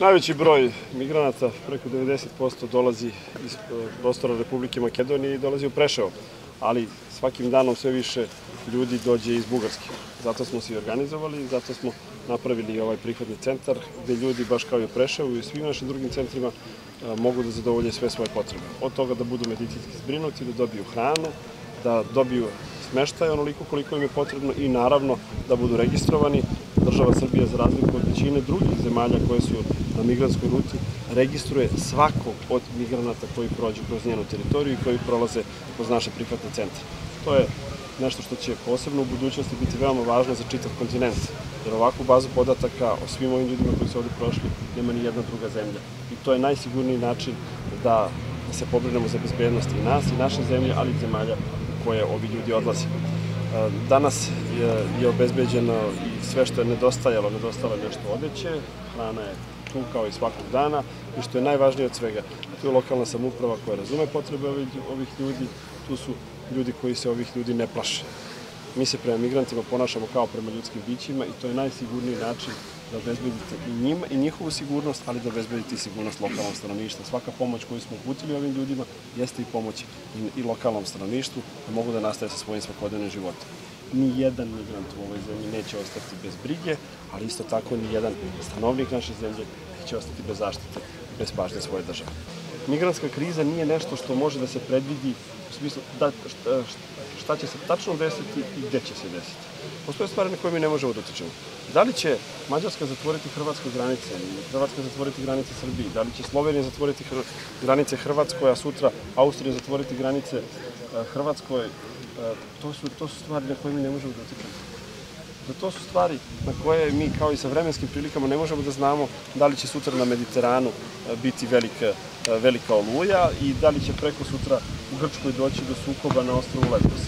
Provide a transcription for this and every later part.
Najveći broj migranata, preko 90% dolazi iz eh, prostora Republike Makedonije i dolazi u Preševo, ali svakim danom sve više ljudi dođe iz Bugarske. Zato smo se i organizovali, zato smo napravili ovaj prihvatni centar gde ljudi, baš kao i u Preševu i svim našim drugim centrima, eh, mogu da zadovolje sve svoje potrebe. Od toga da budu medicinski zbrinuti, da dobiju hranu, da dobiju smeštaj onoliko koliko im je potrebno i naravno da budu registrovani. Država Srbija, za razliku od većine drugih zemalja koje su na migranskoj ruti, registruje svakog od migranata koji prođu kroz njenu teritoriju i koji prolaze kroz naše prihvatne centre. To je nešto što će posebno u budućnosti biti veoma važno za čitav kontinent, jer ovakvu bazu podataka o svim ovim ljudima koji su ovde prošli nema ni jedna druga zemlja. I to je najsigurniji način da se pobrinemo za bezbednost i nas i naše zemlje, ali i zemalja koje ovi ljudi odlaze. E, danas je, je obezbeđeno i sve što je nedostajalo, nedostalo je nešto odeće, hrana je tu kao i svakog dana i što je najvažnije od svega, tu je lokalna samuprava koja razume potrebe ovih, ovih ljudi, tu su ljudi koji se ovih ljudi ne plaše. Mi se prema migrantima ponašamo kao prema ljudskim bićima i to je najsigurniji način da obezbedite i njima i njihovu sigurnost, ali da obezbedite i sigurnost lokalnom stanovništvu. Svaka pomoć koju smo uputili ovim ljudima jeste i pomoć i, lokalnom stanovništvu da mogu da nastave sa svojim svakodnevnim životom. Ni jedan migrant u ovoj zemlji neće ostati bez brige, ali isto tako ni jedan stanovnik naše zemlje neće ostati bez zaštite, bez pažnje svoje države. Migrantska kriza nije nešto što može da se predvidi u smislu da, šta, šta će se tačno desiti i gde će se desiti. Postoje stvari na koje mi ne možemo da utičemo. Da li će Mađarska zatvoriti Hrvatske granice, Hrvatska zatvoriti granice Srbiji, da li će Slovenija zatvoriti hr granice Hrvatskoj, a sutra Austrija zatvoriti granice uh, Hrvatskoj, uh, to, su, to su stvari na koje mi ne možemo da utičemo. Da to su stvari na koje mi kao i sa vremenskim prilikama ne možemo da znamo da li će sutra na Mediteranu uh, biti velika, velika oluja i da li će preko sutra u Grčkoj doći do sukoba na ostrovu Lesbos.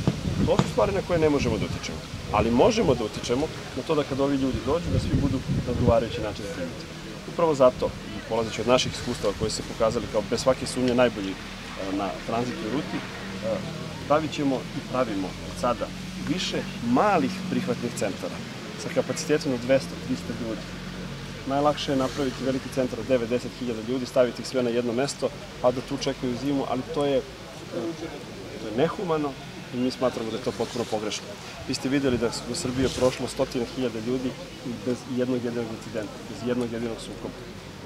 To su stvari na koje ne možemo da utičemo. Ali možemo da utičemo na to da kad ovi ljudi dođu, da svi budu na odgovarajući način zbrinuti. Upravo zato, polazeći od naših iskustava koji se pokazali kao bez svake sumnje najbolji na tranzitnoj ruti, pravit ćemo i pravimo od sada više malih prihvatnih centara sa kapacitetom od 200-300 ljudi. Najlakše je napraviti veliki centar od 9-10 ljudi, staviti ih sve na jedno mesto, pa da tu čekaju zimu, ali to je, to je nehumano, i mi smatramo da je to potpuno pogrešno. Vi ste videli da u Srbiji prošlo stotine hiljada ljudi bez jednog jedinog incidenta, bez jednog jedinog sukoba.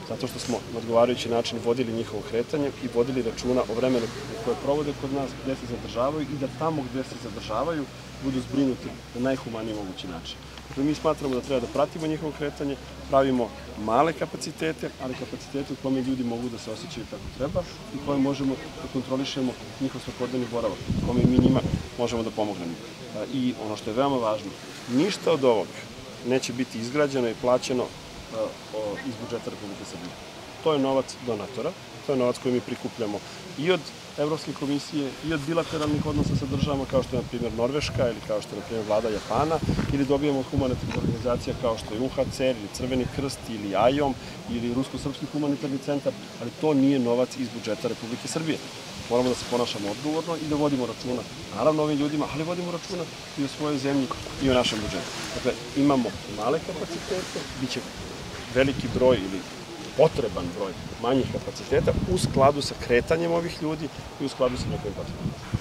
Zato što smo na odgovarajući način vodili njihovo kretanje i vodili računa o vremenu koje provode kod nas, gde se zadržavaju i da tamo gde se zadržavaju budu zbrinuti na najhumaniji mogući način. Dakle, mi smatramo da treba da pratimo njihovo kretanje, pravimo male kapacitete, ali kapacitete u kome ljudi mogu da se osjećaju kako treba i koje možemo da kontrolišemo njihov svakodnevni boravak, u kome mi njima možemo da pomognemo. I ono što je veoma važno, ništa od ovog neće biti izgrađeno i plaćeno iz budžeta Republike Srbije. To je novac donatora, to je novac koji mi prikupljamo i od Evropske komisije i od bilateralnih odnosa sa državama kao što je, na primjer, Norveška ili kao što je, na primjer, vlada Japana ili dobijemo od humanitarnih organizacija kao što je UHCR ili Crveni krst ili AJOM ili Rusko-Srpski humanitarni centar, ali to nije novac iz budžeta Republike Srbije. Moramo da se ponašamo odgovorno i da vodimo računa, naravno ovim ljudima, ali vodimo računa i o svojoj zemlji i o našem budžetu. Dakle, imamo male kapacitete, bit će veliki broj ili potreban broj manjih kapaciteta u skladu sa kretanjem ovih ljudi i u skladu sa njihovim potrebama.